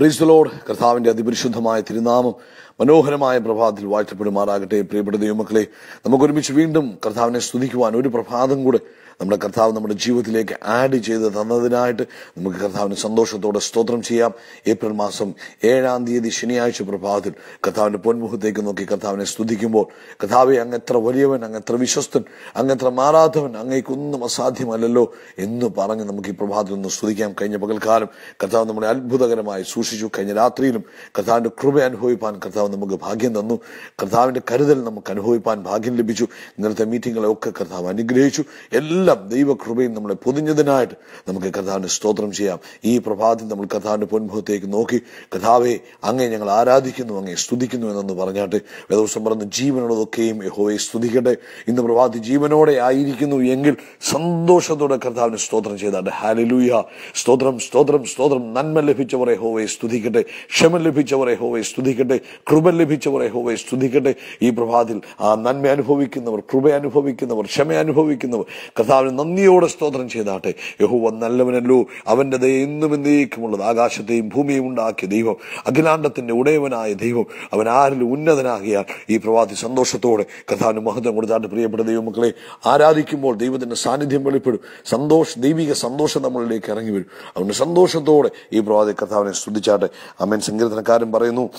പ്രീസ്തലോട് കർത്താവിന്റെ അതിപരിശുദ്ധമായ തിരുനാമം മനോഹരമായ പ്രഭാതത്തിൽ വാഴ്ത്തപ്പെടുമാറാകട്ടെ. പ്രിയപ്പെട്ട ദൈവമക്കളെ നമുക്ക് ഒരുമിച്ച് വീണ്ടും കർത്താവിനെ സ്തുതിക്കുവാൻ ഒരു പ്രഭാതം കൂടെ നമ്മുടെ കർത്താവ് നമ്മുടെ ജീവിതത്തിലേക്ക് ആഡ് ചെയ്ത് തന്നതിനായിട്ട് നമുക്ക് കർത്താവിന് സന്തോഷത്തോടെ സ്തോത്രം ചെയ്യാം. ഏപ്രിൽ മാസം ഏഴാം തീയതി ശനിയാഴ്ച പ്രഭാതത്തിൽ കർത്താവിന്റെ പൊന്മുഖത്തേക്ക് നോക്കി കർത്താവിനെ സ്തുതിക്കുമ്പോൾ കർത്താവെ എത്ര വലിയവൻ അങ്ങ് എത്ര വിശ്വസ്തൻ അങ്ങ് എത്ര മാറാത്തവൻ അങ്ങേക്കൊന്നും അസാധ്യമല്ലല്ലോ എന്ന് പറഞ്ഞ് നമുക്ക് ഈ പ്രഭാതത്തിൽ ഒന്ന് സ്തുതിക്കാം. കഴിഞ്ഞ പകൽക്കാലം കർത്താവ് നമ്മളെ അത്ഭുതകരമായി സൂക്ഷിച്ചു. കഴിഞ്ഞ രാത്രിയിലും കർത്താവിന്റെ കൃപ അനുഭവിപ്പാൻ കർത്താവ് നമുക്ക് ഭാഗ്യം തന്നു. കർത്താവിന്റെ കരുതൽ നമുക്ക് അനുഭവിപ്പാൻ ഭാഗ്യം ലഭിച്ചു. ഇന്നലത്തെ മീറ്റിങ്ങുകളെ ഒക്കെ കർത്താവ് അനുഗ്രഹിച്ചു. എല്ലാം ദൈവകൃപയും നമ്മളെ പൊതിഞ്ഞതിനായിട്ട് നമുക്ക് കഥാവിന് സ്തോത്രം ചെയ്യാം. ഈ പ്രഭാതത്തിൽ നമ്മൾ കഥാവിന്റെ പൊൻമുഖത്തേക്ക് നോക്കി കഥാവെ അങ്ങേ ഞങ്ങൾ ആരാധിക്കുന്നു അങ്ങേ സ്തുതിക്കുന്നു എന്നൊന്ന് പറഞ്ഞാട്ട് വേദവസം പറഞ്ഞ് ജീവനുള്ളതൊക്കെയും യഹോയെ സ്തുതിക്കട്ടെ. ഇന്ന് പ്രഭാതി ജീവനോടെ ആയിരിക്കുന്നു എങ്കിൽ സന്തോഷത്തോടെ കർത്താവിന് സ്തോത്രം ചെയ്താട്ടെ. ഹാലലൂയ സ്തോത്രം സ്തോത്രം സ്തോത്രം. നന്മ ലഭിച്ചവരെ ഹോവയെ സ്തുതിക്കട്ടെ. ക്ഷമ ലഭിച്ചവരെ ഹോവയെ സ്തുതിക്കട്ടെ. കൃപ ലഭിച്ചവരെ ഹോവയെ സ്തുതിക്കട്ടെ. ഈ പ്രഭാതിൽ ആ നന്മ അനുഭവിക്കുന്നവർ കൃപ അനുഭവിക്കുന്നവർ ക്ഷമ അനുഭവിക്കുന്നവർ കർത്താവിന് നന്ദിയോടെ സ്തോത്രം ചെയ്താട്ടെ. യഹോവ നല്ലവനല്ലോ. അവന്റെ ദയെന്നും എന്നേക്കുമുള്ളത്. ആകാശത്തെയും ഭൂമിയും ഉണ്ടാക്കിയ ദൈവം അഖിലാണ്ടത്തിന്റെ ഉടയവനായ ദൈവം അവൻ ആരിൽ ഉന്നതനാകിയാൽ ഈ പ്രവാതി സന്തോഷത്തോടെ കർത്താവിന് മഹത്വം കൊടുത്താട്ട്. പ്രിയപ്പെട്ട ദൈവമക്കളെ ആരാധിക്കുമ്പോൾ ദൈവത്തിന്റെ സാന്നിധ്യം വെളിപ്പെടും. സന്തോഷ ദൈവിക സന്തോഷം നമ്മളിലേക്ക് ഇറങ്ങി വരും. അവന്റെ സന്തോഷത്തോടെ ഈ പ്രവാതി കർത്താവിനെ സ്തുതിച്ചാട്ടെ. അമ്മൻ സങ്കീർത്തനക്കാരൻ പറയുന്നു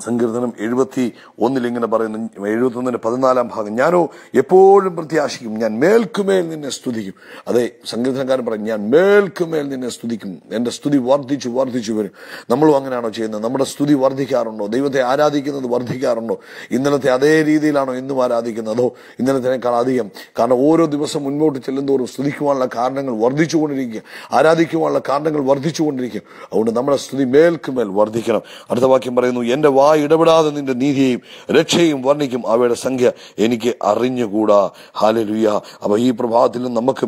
സങ്കീർത്തനം എഴുപത്തി ഒന്നിൽ ഇങ്ങനെ പറയുന്നു എഴുപത്തി ഒന്നിന് പതിനാലാം ഭാഗം ഞാനോ എപ്പോഴും പ്രത്യാശിക്കും ഞാൻ മേൽക്കുമേൽ നിന്നെ സ്തുതിക്കും. അതെ സങ്കീർത്തനക്കാരൻ പറയും ഞാൻ മേൽക്കുമേൽ നിന്നെ സ്തുതിക്കും എന്റെ സ്തുതി വർദ്ധിച്ചു വർദ്ധിച്ചു വരും. നമ്മളും അങ്ങനെയാണോ ചെയ്യുന്നത്? നമ്മുടെ സ്തുതി വർദ്ധിക്കാറുണ്ടോ? ദൈവത്തെ ആരാധിക്കുന്നത് വർദ്ധിക്കാറുണ്ടോ? ഇന്നലത്തെ അതേ രീതിയിലാണോ ഇന്നും ആരാധിക്കുന്നത്? ഇന്നലത്തേക്കാൾ അധികം. കാരണം ഓരോ ദിവസം മുന്നോട്ട് ചെല്ലുന്തോറും സ്തുതിക്കുവാനുള്ള കാരണങ്ങൾ വർദ്ധിച്ചുകൊണ്ടിരിക്കുക. ആരാധിക്കുവാനുള്ള കാരണങ്ങൾ വർദ്ധിച്ചുകൊണ്ടിരിക്കും. അതുകൊണ്ട് നമ്മുടെ സ്തുതി മേൽക്കുമേൽ വർദ്ധിക്കണം. അടുത്ത വാക്യം പറയുന്നു എന്റെ വാ ഇടപെടാതെ നിന്റെ നീതിയെയും രക്ഷയും വർണിക്കും അവയുടെ സംഖ്യ എനിക്ക് അറിഞ്ഞുകൂടാ. ഹാലലുയ അപ്പൊ ഈ പ്രഭാതത്തിൽ നമുക്ക്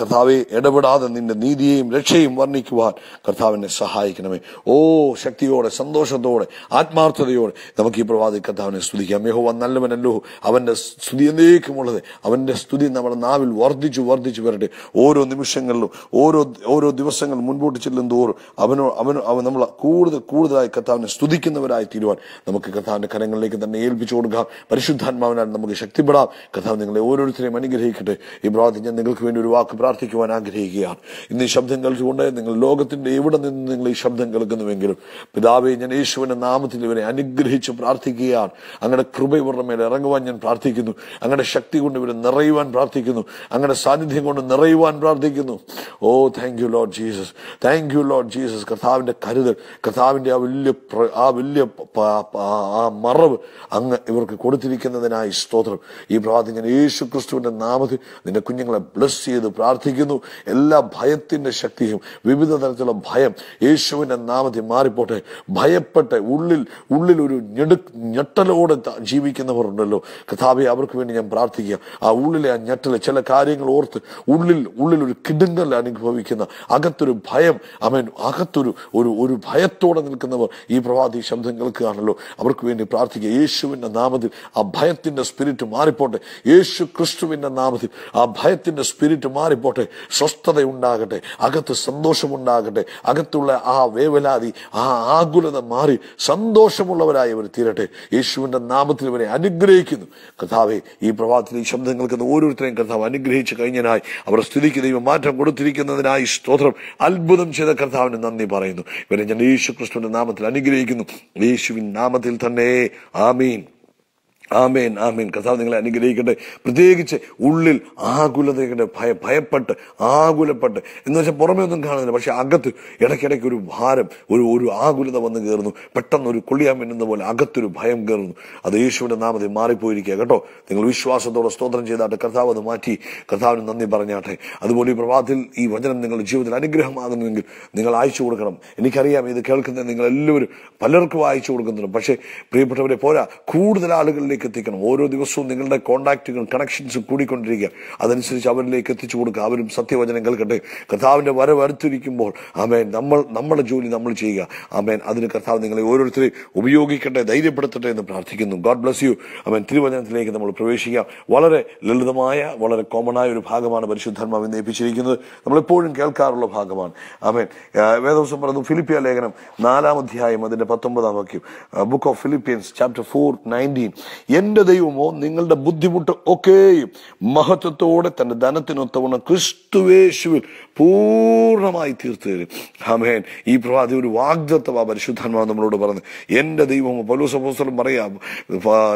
കർത്താവെ ഇടപെടാതെ നിന്റെ നീതിയെയും രക്ഷയും വർണിക്കുവാൻ കർത്താവിനെ സഹായിക്കണമേ. ഓ ശക്തിയോടെ സന്തോഷത്തോടെ ആത്മാർത്ഥതയോടെ നമുക്ക് ഈ പ്രഭാതി കർത്താവിനെ സ്തുതിക്കാം. യഹോവ നല്ലവനല്ലോ. അവന്റെ സ്തുതി എന്നേക്കുമുള്ളത്. അവന്റെ സ്തുതി നമ്മുടെ നാവിൽ വർദ്ധിച്ചു വർദ്ധിച്ചു വരട്ടെ. ഓരോ നിമിഷങ്ങളിലും ഓരോ ഓരോ ദിവസങ്ങൾ മുൻപോട്ട് ചെല്ലും തോറും അവനോ അവനോ അവൻ നമ്മൾ കൂടുതൽ കൂടുതലായി കർത്താവിനെ സ്തുതിക്കുന്നവരായി തീരുവാൻ നമുക്ക് കർത്താവിന്റെ കരങ്ങളിലേക്ക് തന്നെ ഏൽപ്പിച്ചു കൊടുക്കാം. പരിശുദ്ധാത്മാവിനാൽ നമുക്ക് ശക്തിപ്പെടാം. കഥാവ് നിങ്ങളെ ഓരോരുത്തരെയും അനുഗ്രഹിക്കട്ടെ. ഈ പ്രാർത്ഥന നിങ്ങൾക്ക് വേണ്ടി ഒരു വാക്ക് പ്രാർത്ഥിക്കുവാൻ ആഗ്രഹിക്കുകയാണ്. ഇന്ന് ഈ ശബ്ദം കളിച്ചുകൊണ്ട് നിങ്ങൾ ലോകത്തിന്റെ എവിടെ നിന്ന് നിങ്ങൾ ഈ ശബ്ദം കേൾക്കുന്നുവെങ്കിലും പിതാവെ ഞാൻ യേശുവിന്റെ നാമത്തിൽ ഇവരെ അനുഗ്രഹിച്ച് പ്രാർത്ഥിക്കുകയാണ്. അങ്ങയുടെ കൃപ ഇവരുടെ മേലെ ഇറങ്ങുവാൻ ഞാൻ പ്രാർത്ഥിക്കുന്നു. അങ്ങയുടെ ശക്തി കൊണ്ട് ഇവരെ നിറയുവാൻ പ്രാർത്ഥിക്കുന്നു. അങ്ങയുടെ സാന്നിധ്യം കൊണ്ട് നിറയുവാൻ പ്രാർത്ഥിക്കുന്നു. ഓ thank you Lord Jesus thank you Lord Jesus കർത്താവിന്റെ കരുതൽ കർത്താവിന്റെ ആ വലിയ ആ വലിയ ആ മറവ് അങ്ങ് ഇവർക്ക് കൊടുത്തിരിക്കുന്നതിനായി സ്തോത്രം. ഈ പ്രാർത്ഥന ഞാൻ യേശു ക്രിസ്തുവിന്റെ നാമത്തിൽ നിന്റെ കുഞ്ഞുങ്ങളെ ബ്ലസ് ചെയ്ത് പ്രാർത്ഥിക്കുന്നു. എല്ലാ ഭയത്തിന്റെ ശക്തിയും വിവിധ തരത്തിലുള്ള ഭയം യേശുവിന്റെ നാമത്തിൽ മാറിപ്പോട്ടെ. ഭയപ്പെട്ട് ഉള്ളിൽ ഉള്ളിൽ ഒരു ഞെടു ഞെട്ടലോടെ ജീവിക്കുന്നവർ ഉണ്ടല്ലോ. കഥാപി അവർക്ക് വേണ്ടി ഞാൻ പ്രാർത്ഥിക്കുക. ആ ഉള്ളിലെ ആ ഞെട്ടൽ ചില കാര്യങ്ങൾ ഓർത്ത് ഉള്ളിൽ ഉള്ളിൽ ഒരു കിടുങ്ങൽ അനുഭവിക്കുന്ന അകത്തൊരു ഭയം അവൻ അകത്തൊരു ഒരു ഒരു ഭയത്തോടെ നിൽക്കുന്നവർ ഈ പ്രഭാതി ശബ്ദം കേൾക്കുകയാണല്ലോ അവർക്ക് വേണ്ടി പ്രാർത്ഥിക്കുക. യേശുവിന്റെ നാമത്തിൽ ആ ഭയത്തിന്റെ സ്പിരിറ്റ് മാറിപ്പോട്ടെ. യേശു ക്രിസ്തുവിന്റെ നാമത്തിൽ ആ ഭയത്തിന്റെ സ്പിരിറ്റ് മാറിപ്പോട്ടെ. സ്വസ്ഥത ഉണ്ടാകട്ടെ അകത്ത് സന്തോഷമുണ്ടാകട്ടെ. അകത്തുള്ള ആ വേവലാതി ആ ആകുലത മാറി സന്തോഷമുള്ളവരായി അവർ തീരട്ടെ. യേശുവിന്റെ നാമത്തിൽ ഇവരെ അനുഗ്രഹിക്കുന്നു. കഥാവെ ഈ പ്രഭാതത്തിൽ ഈ ശബ്ദം കേൾക്കുന്ന ഓരോരുത്തരെയും കർത്താവ് അനുഗ്രഹിച്ച് കഴിഞ്ഞതിനായി അവർ സ്ഥിതിക്ക് ദൈവം മാറ്റം കൊടുത്തിരിക്കുന്നതിനായി സ്തോത്രം അത്ഭുതം ചെയ്ത കർത്താവിന് നന്ദി പറയുന്നു. ഇവരെ ഞാൻ യേശു ക്രിസ്തുവിന്റെ നാമത്തിൽ അനുഗ്രഹിക്കുന്നു. യേശുവിൻ നാമത്തിൽ തന്നെ. ആമീൻ. ആമേൻ ആമേൻ. കഥാവ് നിങ്ങളെ അനുഗ്രഹിക്കട്ടെ. പ്രത്യേകിച്ച് ഉള്ളിൽ ആകുലതയുടെ ഭയ ഭയപ്പെട്ട് ആകുലപ്പെട്ട്. എന്ന് വെച്ചാൽ പുറമേ ഒന്നും കാണുന്നില്ല. പക്ഷെ അകത്ത് ഇടയ്ക്കിടയ്ക്ക് ഒരു ഭാരം ഒരു ഒരു ആകുലത വന്ന് കയറുന്നു പെട്ടെന്ന് ഒരു കൊള്ളിയാൻ മിന്നുന്ന പോലെ അകത്തൊരു ഭയം കയറുന്നു അത് യേശുവിന്റെ നാമത്തിൽ മാറിപ്പോയിരിക്കുക കേട്ടോ. നിങ്ങൾ വിശ്വാസത്തോടെ സ്തോത്രം ചെയ്താട്ടെ. കർത്താവ് അത് മാറ്റി. കർത്താവിന് നന്ദി പറഞ്ഞാട്ടെ. അതുപോലെ ഈ പ്രഭാതത്തിൽ ഈ വചനം നിങ്ങളുടെ ജീവിതത്തിൽ അനുഗ്രഹമാകുന്നുവെങ്കിൽ നിങ്ങൾ അയച്ചു കൊടുക്കണം. എനിക്കറിയാം ഇത് കേൾക്കുന്ന നിങ്ങൾ എല്ലാവരും പലർക്കും അയച്ചു കൊടുക്കുന്നുണ്ട്. പക്ഷേ പ്രിയപ്പെട്ടവരെ പോരാ. കൂടുതൽ ആളുകളിലേക്ക് അവരിലേക്ക് എത്തിക്കണം. ഓരോ ദിവസവും നിങ്ങളുടെ കോണ്ടാക്റ്റുകൾ കണക്ഷൻസ് കൂടിക്കൊണ്ടിരിക്കുക. അതനുസരിച്ച് അവരിലേക്ക് എത്തിച്ചു കൊടുക്കുക. അവരും സത്യവചനം കേൾക്കട്ടെ. കർത്താവിന്റെ വര വരുത്തിരിക്കുമ്പോൾ ആമേൻ നമ്മൾ നമ്മുടെ ജോലി നമ്മൾ ചെയ്യുക. ആമേൻ അതിന് കർത്താവ് നിങ്ങളെ ഓരോരുത്തരെ ഉപയോഗിക്കട്ടെ ധൈര്യപ്പെടുത്തട്ടെ എന്ന് പ്രാർത്ഥിക്കുന്നു. ഗോഡ് ബ്ലസ് യു ആമേൻ തിരുവചനത്തിലേക്ക് നമ്മൾ പ്രവേശിക്കാം വളരെ ലളിതമായ വളരെ കോമൺ ആയ ഒരു ഭാഗമാണ് പരിശുദ്ധാത്മാവ് ഇന്ന് ഏൽപ്പിച്ചിരിക്കുന്നത്. നമ്മളെപ്പോഴും കേൾക്കാറുള്ള ഭാഗമാണ്. ആമേൻ വേദവസം പറയുന്നു ഫിലിപ്പിയ ലേഖനം നാലാം അധ്യായം അതിന്റെ പത്തൊമ്പതാം വാക്യം. Book of Philippians chapter four nineteen എന്റെ ദൈവമോ നിങ്ങളുടെ ബുദ്ധിമുട്ട് ഒക്കെയും മഹത്വത്തോടെ തന്റെ ധനത്തിനൊത്തവണ്ണം ക്രിസ്തുവേശുവിൽ പൂർണമായി തീർത്തു തരും. ഹമേൻ ഈ പ്രഭാതി ഒരു വാഗ്ദത്തവ പരിശുദ്ധാത്മാവ് നമ്മളോട് പറഞ്ഞു എന്റെ ദൈവമോ പലു അപ്പോസ്തലൻ പറയാം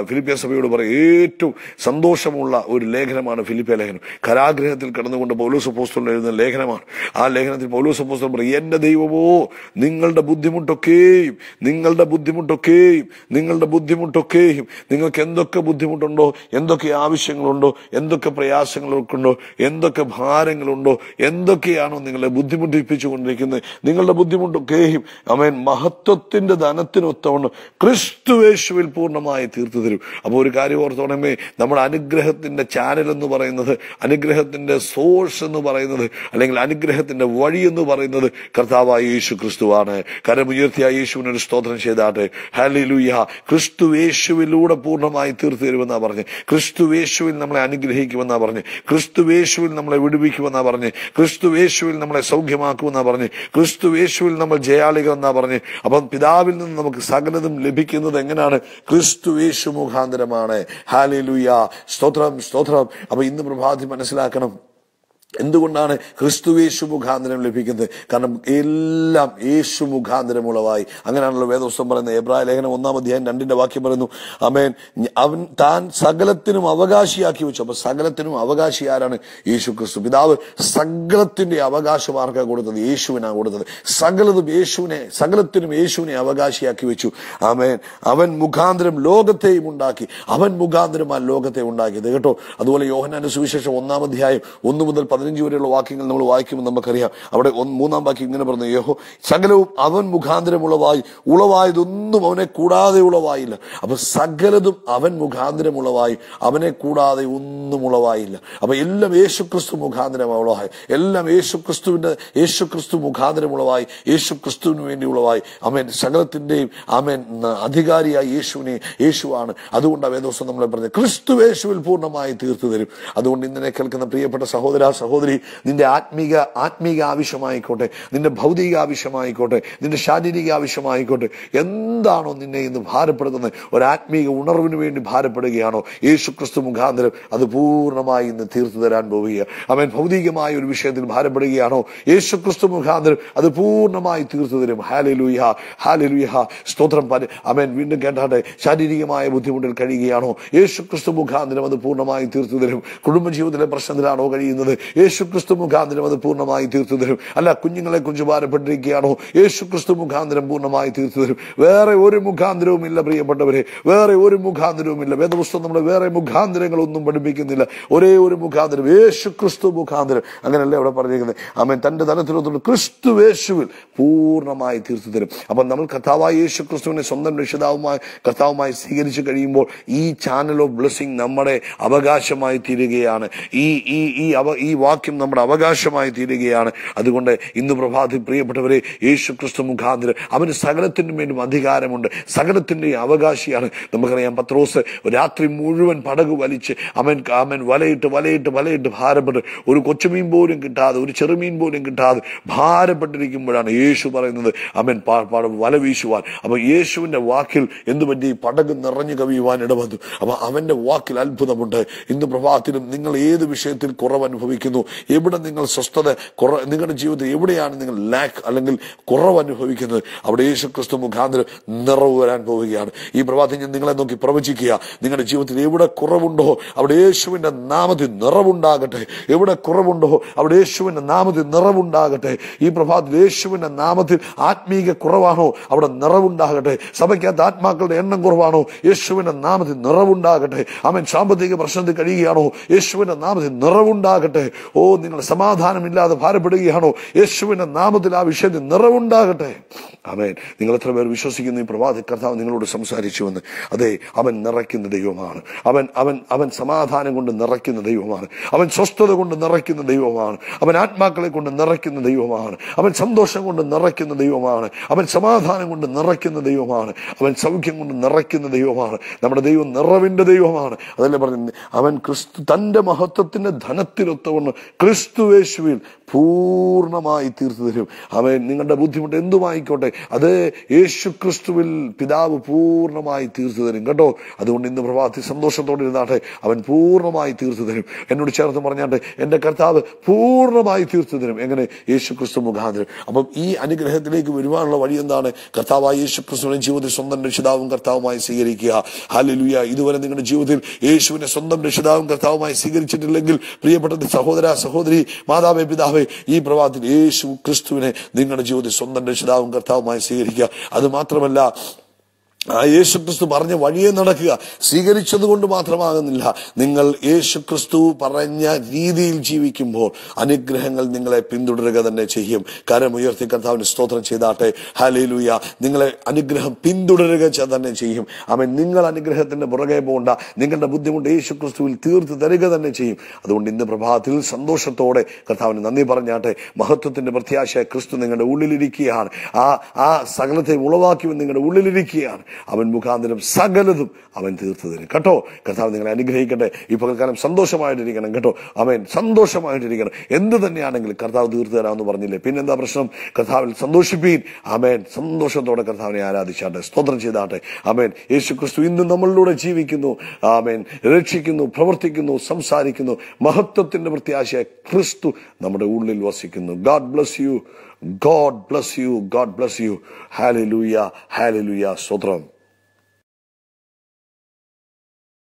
ഫിലിപ്പിയ സഭയോട് പറയാം ഏറ്റവും സന്തോഷമുള്ള ഒരു ലേഖനമാണ് ഫിലിപ്പിയ ലേഖനം. കരാഗ്രഹത്തിൽ കടന്നുകൊണ്ട് പൗലോസ് അപ്പോസ്തലൻ എഴുതുന്ന ലേഖനമാണ്. ആ ലേഖനത്തിൽ പൗലോസ് അപ്പോസ്തലൻ പറയും എന്റെ ദൈവമോ നിങ്ങളുടെ ബുദ്ധിമുട്ടൊക്കെയും നിങ്ങളുടെ ബുദ്ധിമുട്ടൊക്കെയും നിങ്ങളുടെ ബുദ്ധിമുട്ടൊക്കെയും നിങ്ങൾക്ക് എന്തൊക്കെ ബുദ്ധിമുട്ടുണ്ടോ എന്തൊക്കെ ആവശ്യങ്ങളുണ്ടോ എന്തൊക്കെ പ്രയാസങ്ങളൊക്കെയുണ്ടോ എന്തൊക്കെ ഭാരങ്ങളുണ്ടോ എന്തൊക്കെയാണോ നിങ്ങളെ ബുദ്ധിമുട്ടിപ്പിച്ചുകൊണ്ടിരിക്കുന്നത്. നിങ്ങളുടെ ബുദ്ധിമുട്ടൊക്കെയും അമേൻ മഹത്വത്തിന്റെ ധനത്തിനൊത്തവണ്ണം ക്രിസ്തുവേശുവിൽ പൂർണമായി തീർത്തു തരും അപ്പോൾ ഒരു കാര്യം ഓർത്തോണമേ നമ്മുടെ അനുഗ്രഹത്തിന്റെ ചാനൽ എന്ന് പറയുന്നത് അനുഗ്രഹത്തിന്റെ സോഴ്സ് എന്ന് പറയുന്നത് അല്ലെങ്കിൽ അനുഗ്രഹത്തിന്റെ വഴി എന്ന് പറയുന്നത് കർത്താവായ യേശു ക്രിസ്തുവാണ് കരമുയർത്തിയ യേശുവിനൊരു സ്തോത്രം ചെയ്താട്ടെ. ഹാലിലുയ ക്രിസ്തു യേശുവിലൂടെ പൂർണമായി തീർത്തു തരുമെന്നാണ് പറഞ്ഞ്. ക്രിസ്തു യേശുവിൽ നമ്മളെ അനുഗ്രഹിക്കുമെന്നാണ് പറഞ്ഞ്. ക്രിസ്തു യേശുവിൽ നമ്മളെ വിടുവിക്കുമെന്നാണ് പറഞ്ഞ്. ക്രിസ്തു യേശുവിൽ നമ്മളെ സൗഖ്യമാക്കുമെന്നാണ് പറഞ്ഞ്. ക്രിസ്തു യേശുവിൽ നമ്മൾ ജയാളികൾ എന്നാ പറഞ്ഞ്. അപ്പം പിതാവിൽ നിന്ന് നമുക്ക് സകലതും ലഭിക്കുന്നത് എങ്ങനെയാണ്? ക്രിസ്തു യേശു മുഖാന്തരമാണ്. ഹാലിലുയ. സ്തോത്രം സ്തോത്രം. അപ്പൊ ഇന്ന് പ്രഭാതി മനസ്സിലാക്കണം. എന്തുകൊണ്ടാണ് ക്രിസ്തു യേശു മുഖാന്തരം ലഭിക്കുന്നത്? കാരണം എല്ലാം യേശു മുഖാന്തരം മുഖാന്തരമുള്ളതായി. അങ്ങനെയാണല്ലോ വേദോസ്തം പറയുന്നത്. എബ്രായ ലേഖനം ഒന്നാം അധ്യായം രണ്ടിന്റെ വാക്യം പറയുന്നു അമേൻ അവൻ താൻ സകലത്തിനും അവകാശിയാക്കി വെച്ചു. അപ്പൊ സകലത്തിനും അവകാശി ആരാണ്? യേശു ക്രിസ്തു. പിതാവ് സകലത്തിന്റെ അവകാശം ആർക്കാ കൊടുത്തത്? യേശുവിനാണ് കൊടുത്തത്. സകലതും യേശുവിനെ സകലത്തിനും യേശുവിനെ അവകാശിയാക്കി വെച്ചു. അമേൻ അവൻ മുഖാന്തരം ലോകത്തെയും ഉണ്ടാക്കി. അവൻ മുഖാന്തരം ആ ലോകത്തെ ഉണ്ടാക്കിയത്. കേട്ടോ? അതുപോലെ യോഹനാന്റെ സുവിശേഷം ഒന്നാം അധ്യായം ഒന്ന് മുതൽ പതിനഞ്ച് വരെയുള്ള വാക്യങ്ങൾ നമ്മൾ വായിക്കുമ്പോൾ നമുക്കറിയാം. അവിടെ മൂന്നാം വാക്യം ഇങ്ങനെ പറഞ്ഞു യഹോ സകലവും അവൻ മുഖാന്തരം ഉളവായി ഉളവായതൊന്നും അവനെ കൂടാതെ ഉളവായില്ല. അപ്പൊ സകലതും അവൻ മുഖാന്തരം ഉളവായി അവനെ കൂടാതെ ഒന്നും ഉളവായില്ല. അപ്പൊ എല്ലാം യേശുക്രിസ്തു മുഖാന്തരം ഉളവായി എല്ലാം യേശുക്രിസ്തുവിന്റെ യേശുക്രിസ്തു മുഖാന്തരം ഉളവായി ക്രിസ്തുവിന് വേണ്ടി ഉളവായി. അവൻ സകലത്തിന്റെയും അവൻ അധികാരിയായ യേശുവിനെ യേശുവാണ്. അതുകൊണ്ടാണ് വേദോസം നമ്മളെ പറഞ്ഞത് ക്രിസ്തു യേശുവിൽ പൂർണമായി തീർത്തു തരും അതുകൊണ്ട് ഇന്നലെ കേൾക്കുന്ന പ്രിയപ്പെട്ട സഹോദര സഹോദരി നിന്റെ ആത്മീക ആത്മീക ആവശ്യമായിക്കോട്ടെ നിന്റെ ഭൗതിക ആവശ്യമായിക്കോട്ടെ നിന്റെ ശാരീരിക ആവശ്യമായിക്കോട്ടെ എന്താണോ നിന്നെ ഇന്ന് ഭാരപ്പെടുത്തുന്നത്? ഒരു ഉണർവിന് വേണ്ടി ഭാരപ്പെടുകയാണോ? യേശു ക്രിസ്തു മുഖാന്തരം അത് പൂർണമായി ഇന്ന് തീർത്തു തരാൻ പോവുക അവൻ ഭൗതികമായ ഒരു വിഷയത്തിൽ ഭാരപ്പെടുകയാണോ? യേശു ക്രിസ്തു മുഖാന്തരം അത് പൂർണമായി തീർത്തു തരും. ഹാലലുഹ ഹാലലുഹ സ്തോത്രം പല അവൻ വീണ്ടും കേട്ടാട്ടെ ശാരീരികമായ ബുദ്ധിമുട്ടിൽ കഴിയുകയാണോ? യേശു ക്രിസ്തു മുഖാന്തരം അത് പൂർണമായി തീർത്തു തരും. കുടുംബജീവിതത്തിലെ പ്രശ്നത്തിലാണോ കഴിയുന്നത്? യേശു ക്രിസ്തു മുഖാന്തരം അത് പൂർണമായി തീർത്തു തരും. അല്ല കുഞ്ഞുങ്ങളെ കുറിച്ച് ഭാരപ്പെട്ടിരിക്കുകയാണോ? യേശു ക്രിസ്തു മുഖാന്തരം പൂർണമായി തീർത്തു തരും. വേറെ ഒരു മുഖാന്തരവും ഇല്ല പ്രിയപ്പെട്ടവരെ. വേറെ ഒരു മുഖാന്തരവും ഇല്ല. വേദപുസ്തകം നമ്മളെ വേറെ മുഖാന്തരങ്ങളൊന്നും പഠിപ്പിക്കുന്നില്ല. ഒരേ ഒരു മുഖാന്തരം യേശു ക്രിസ്തു മുഖാന്തരം. അങ്ങനെയല്ലേ അവിടെ പറഞ്ഞിരിക്കുന്നത്? അവൻ തന്റെ തലത്തിലൊത്തുള്ള ക്രിസ്തു യേശുവിൽ പൂർണമായി തീർത്തു തരും. അപ്പം നമ്മൾ കർത്താവായ യേശു ക്രിസ്തുവിനെ സ്വന്തം രക്ഷിതാവുമായി കർത്താവുമായി സ്വീകരിച്ചു കഴിയുമ്പോൾ ഈ ചാനൽ ഓഫ് ബ്ലെസ്സിങ് നമ്മുടെ അവകാശമായി തീരുകയാണ്. ഈ ഈ ഈ അവ ഈ വാക്യം നമ്മുടെ അവകാശമായി തീരുകയാണ്. അതുകൊണ്ട് ഇന്ന് പ്രഭാതി പ്രിയപ്പെട്ടവരെ യേശു ക്രിസ്തു മുഖാന്തരം അവന് സകലത്തിനും മേലും അധികാരമുണ്ട്. സകലത്തിന്റെ അവകാശിയാണ്. നമുക്കറിയാം പത്രോസ് രാത്രി മുഴുവൻ പടക് വലിച്ച് അവൻ അവൻ വലയിട്ട് വലയിട്ട് വലയിട്ട് ഭാരപ്പെട്ട് ഒരു കൊച്ചുമീൻ പോലും കിട്ടാതെ ഒരു ചെറുമീൻ പോലും കിട്ടാതെ ഭാരപ്പെട്ടിരിക്കുമ്പോഴാണ് യേശു പറയുന്നത് അവൻ വല വീശുവാൻ. അപ്പൊ യേശുവിന്റെ വാക്കിൽ എന്തു പറ്റി? പടക് നിറഞ്ഞു കവിയുവാൻ ഇടവന്നു. അപ്പൊ അവന്റെ വാക്കിൽ അത്ഭുതമുണ്ട്. ഇന്ന് പ്രഭാതത്തിലും നിങ്ങൾ ഏത് വിഷയത്തിൽ കുറവ് അനുഭവിക്കുന്നു എവിടെ നിങ്ങൾ സ്വസ്ഥത കുറ നിങ്ങളുടെ ജീവിതത്തിൽ എവിടെയാണ് നിങ്ങൾ ലാക്ക് അല്ലെങ്കിൽ കുറവ് അനുഭവിക്കുന്നത് അവിടെ യേശു ക്രിസ്തു മുഖാന്തരം നിറവ് വരാൻ പോവുകയാണ്. ഈ പ്രഭാതത്തിൽ ഞാൻ നിങ്ങളെ നോക്കി പ്രവചിക്കുക. നിങ്ങളുടെ ജീവിതത്തിൽ എവിടെ കുറവുണ്ടോ അവിടെ യേശുവിന്റെ നാമത്തിൽ നിറവുണ്ടാകട്ടെ. എവിടെ കുറവുണ്ടോ അവിടെ യേശുവിന്റെ നാമത്തിൽ നിറവുണ്ടാകട്ടെ. ഈ പ്രഭാതത്തിൽ യേശുവിന്റെ നാമത്തിൽ ആത്മീക കുറവാണോ അവിടെ നിറവുണ്ടാകട്ടെ. സഭയ്ക്കകത്ത് ആത്മാക്കളുടെ എണ്ണം കുറവാണോ യേശുവിന്റെ നാമത്തിൽ നിറവുണ്ടാകട്ടെ. അവൻ സാമ്പത്തിക പ്രശ്നത്തിൽ കഴിയുകയാണോ യേശുവിന്റെ നാമത്തിൽ നിറവുണ്ടാകട്ടെ. ഓ നിങ്ങൾ സമാധാനമില്ലാതെ ഭാരപ്പെടുകയാണോ? യേശുവിന്റെ നാമത്തിൽ ആ വിഷയത്തിൽ നിറവുണ്ടാകട്ടെ. അമേൻ നിങ്ങൾ എത്ര പേർ വിശ്വസിക്കുന്നു? ഈ പ്രവാദ കർത്താവ് നിങ്ങളോട് സംസാരിച്ചുവെന്ന്. അതെ അവൻ നിറയ്ക്കുന്ന ദൈവമാണ്. അവൻ അവൻ അവൻ സമാധാനം കൊണ്ട് നിറയ്ക്കുന്ന ദൈവമാണ്. അവൻ സ്വസ്ഥത കൊണ്ട് നിറയ്ക്കുന്ന ദൈവമാണ്. അവൻ ആത്മാക്കളെ കൊണ്ട് നിറയ്ക്കുന്ന ദൈവമാണ്. അവൻ സന്തോഷം കൊണ്ട് നിറയ്ക്കുന്ന ദൈവമാണ്. അവൻ സമാധാനം കൊണ്ട് നിറയ്ക്കുന്ന ദൈവമാണ്. അവൻ സൗഖ്യം കൊണ്ട് നിറയ്ക്കുന്ന ദൈവമാണ്. നമ്മുടെ ദൈവം നിറവിന്റെ ദൈവമാണ്. അതല്ലേ പറഞ്ഞു അവൻ ക്രിസ്തു തന്റെ മഹത്വത്തിന്റെ ധനത്തിനൊത്തവണ്ണം ക്രിസ്തുവേശുവിൽ പൂർണമായി തീർത്തു തരും അവൻ നിങ്ങളുടെ ബുദ്ധിമുട്ട് എന്തുമായിക്കോട്ടെ? അത് യേശു ക്രിസ്തുവിൽ പിതാവ് പൂർണമായി തീർത്തു തരും. കേട്ടോ? അതുകൊണ്ട് ഇന്ന് പ്രഭാതി സന്തോഷത്തോടെ ഇരുന്നാട്ടെ. അവൻ പൂർണമായി തീർത്തു തരും. എന്നോട് ചേർത്ത് പറഞ്ഞാട്ടെ എന്റെ കർത്താവ് പൂർണമായി തീർത്തു തരും. എങ്ങനെ? യേശു ക്രിസ്തു മുഖാന്തരം. അപ്പം ഈ അനുഗ്രഹത്തിലേക്ക് വരുവാനുള്ള വഴി എന്താണ്? കർത്താവായ യേശു ക്രിസ്തുവിനെ ജീവിതത്തിൽ സ്വന്തം രക്ഷിതാവും കർത്താവുമായി സ്വീകരിക്കുക. ഹാലലുയ ഇതുവരെ നിങ്ങളുടെ ജീവിതത്തിൽ യേശുവിനെ സ്വന്തം രക്ഷിതാവും കർത്താവുമായി സ്വീകരിച്ചിട്ടില്ലെങ്കിൽ പ്രിയപ്പെട്ട സഹോദര സഹോദരി മാതാവേ പിതാവേ ഈ പ്രഭാതത്തിൽ യേശു ക്രിസ്തുവിനെ നിങ്ങളുടെ ജീവിതത്തിൽ സ്വന്തം രക്ഷിതാവും കർത്താവുമായി സ്വീകരിക്കുക. അത് മാത്രമല്ല ആ യേശുക്രിസ്തു പറഞ്ഞ വഴിയെ നടക്കുക. സ്വീകരിച്ചത് കൊണ്ട് മാത്രമാകുന്നില്ല. നിങ്ങൾ യേശു ക്രിസ്തു പറഞ്ഞ രീതിയിൽ ജീവിക്കുമ്പോൾ അനുഗ്രഹങ്ങൾ നിങ്ങളെ പിന്തുടരുക തന്നെ ചെയ്യും. കരം ഉയർത്തി കർത്താവിന് സ്തോത്രം ചെയ്താട്ടെ. ഹലിലൂയ നിങ്ങളെ അനുഗ്രഹം പിന്തുടരുക തന്നെ ചെയ്യും. അവൻ നിങ്ങൾ അനുഗ്രഹത്തിന്റെ പുറകെ പോകണ്ട. നിങ്ങളുടെ ബുദ്ധിമുട്ട് യേശു ക്രിസ്തുവിൽ തീർത്ത് തരിക തന്നെ ചെയ്യും. അതുകൊണ്ട് ഇന്ന് പ്രഭാതത്തിൽ സന്തോഷത്തോടെ കർത്താവിന് നന്ദി പറഞ്ഞാട്ടെ. മഹത്വത്തിന്റെ പ്രത്യാശ ക്രിസ്തു നിങ്ങളുടെ ഉള്ളിലിരിക്കുകയാണ്. ആ ആ സകലത്തെ ഉളവാക്കി നിങ്ങളുടെ ഉള്ളിലിരിക്കുകയാണ്. അവൻ മുഖാന്തരം സകലതും അവൻ തീർത്തു തരും കേട്ടോ? കർത്താവ് നിങ്ങളെ അനുഗ്രഹിക്കട്ടെ. ഈ പകൽക്കാലം സന്തോഷമായിട്ടിരിക്കണം കേട്ടോ. അവൻ സന്തോഷമായിട്ടിരിക്കണം. എന്ത് തന്നെയാണെങ്കിലും കർത്താവ് തീർത്തു തരാമെന്ന് പറഞ്ഞില്ലേ? പിന്നെന്താ പ്രശ്നം? കർത്താവിൽ സന്തോഷിപ്പീൻ. അമേൻ സന്തോഷത്തോടെ കർത്താവിനെ ആരാധിച്ചാട്ടെ. സ്തോത്രം ചെയ്താട്ടെ. അമേൻ യേശു ക്രിസ്തു ഇന്ന് നമ്മളിലൂടെ ജീവിക്കുന്നു. ആമേൻ. രക്ഷിക്കുന്നു പ്രവർത്തിക്കുന്നു സംസാരിക്കുന്നു. മഹത്വത്തിന്റെ പ്രത്യാശ ക്രിസ്തു നമ്മുടെ ഉള്ളിൽ വസിക്കുന്നു. God bless you. God bless you. God bless you. Hallelujah. Hallelujah. Sodram.